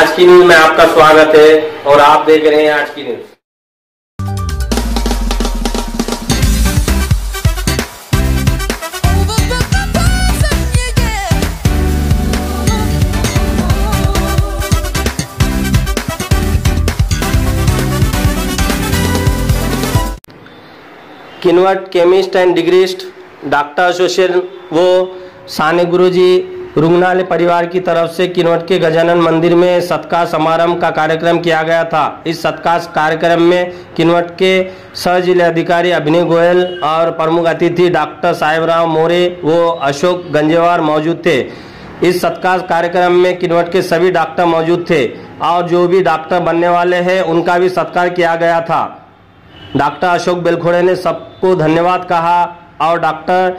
आज की न्यूज़ में आपका स्वागत है और आप देख रहे हैं आज की news. Kinwat chemist and druggist doctor association वो साने गुरुजी रुग्णालय परिवार की तरफ़ से किनवट के गजानन मंदिर में सत्कार समारंभ का कार्यक्रम किया गया था। इस सत्कार कार्यक्रम में किनवट के सह जिलाधिकारी अभिनय गोयल और प्रमुख अतिथि डॉक्टर साहेबराव मोरे वो अशोक गंजेवार मौजूद थे। इस सत्कार कार्यक्रम में किनवट के सभी डॉक्टर मौजूद थे और जो भी डॉक्टर बनने वाले हैं, उनका भी सत्कार किया गया था। डॉक्टर अशोक बेलखोड़े ने सबको धन्यवाद कहा और डॉक्टर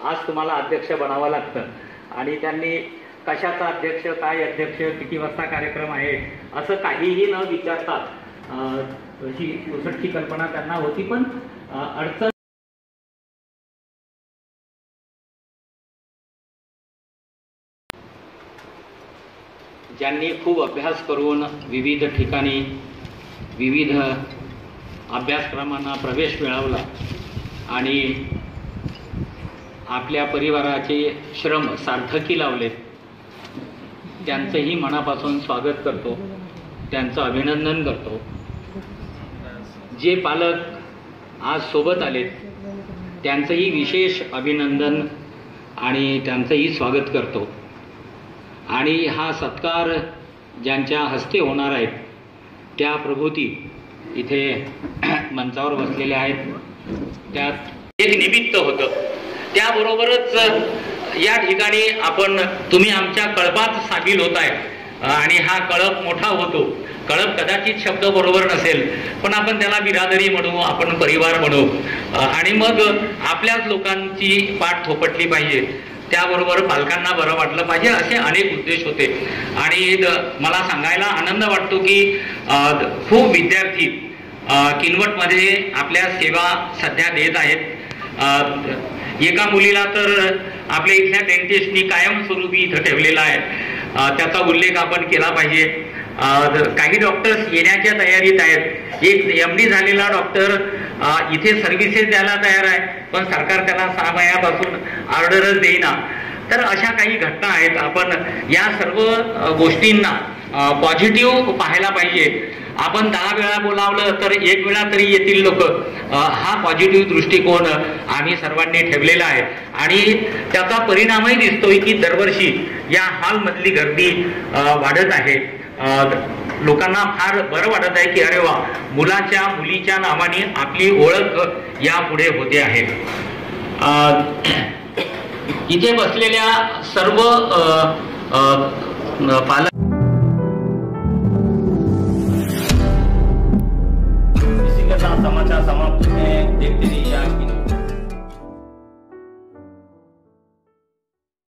आज तुम्हाला अध्यक्ष बनावं लागतं. आणि त्यांनी कशाचा अध्यक्ष काय अध्यक्ष किती वाजता कार्यक्रम आहे असं काहीही न विचारता ही उसटची कल्पना त्यांना होती पण अडचण ज्यांनी खूप अभ्यास करून विविध ठिकाणी विविध अभ्यासक्रमांना प्रवेश मिळवला आणि आपल्या परिवाराचे श्रम सार्थकी लावलेत. त्यांचंही मनापासून स्वागत करतो. त्यांचं अभिनंदन करतो. जे पालक आज सोबत आलेत त्यांचंही विशेष अभिनंदन आणि त्यांचंही स्वागत करतो. आणि हा सत्कार ज्यांच्या हस्ते होणार आहेत त्या प्रभूती इथे मंचावर बसलेल्या आहेत. त्यात एक निमित्त होतं. त्याबरोबरच या ठिकाणी आपण तुम्ही आमच्या कळपात सामील होत आहे आणि हा कळप मोठा होतो. कळप कदाचित शब्द बरोबर नसेल पण आपण त्याला बिरादरी म्हणू आपण परिवार म्हणू. आणि मग आपल्याच लोकांची पाठ थोपटली पाहिजे. त्याबरोबर पालकांना बरं वाटलं पाहिजे असे अनेक उद्देश होते. आणि मला सांगायला आनंद वाटतो की खूप विद्यार्थी किनवटमध्ये आपल्या सेवा सध्या देत आहेत. एका मुलीला तर आपल्या इथल्या डेंटिस्टनी कायमस्वरूपी इथं ठेवलेला आहे. त्याचा उल्लेख आपण केला पाहिजे. काही डॉक्टर्स येण्याच्या तयारीत आहेत. एक एम डी झालेला डॉक्टर इथे सर्व्हिसेस द्यायला तयार आहे. पण सरकार त्याला सहा महिन्यापासून ऑर्डरच देईना. तर अशा काही घटना आहेत. आपण या सर्व गोष्टींना पॉझिटिव्ह पाहायला पाहिजे. आपण दहा वेळा बोलावलं तर एक वेळा तरी येतील लोक. हा पॉझिटिव्ह दृष्टिकोन आम्ही सर्वांनी ठेवलेला आहे. आणि त्याचा परिणामही दिसतोय की दरवर्षी या हॉलमधली गर्दी वाढत आहे. लोकांना फार बरं वाटत आहे की अरे वा मुलाच्या मुलीच्या नावाने आपली ओळख यापुढे होते आहे. इथे बसलेल्या सर्व पाल समाप्त है देखते रहिए आज की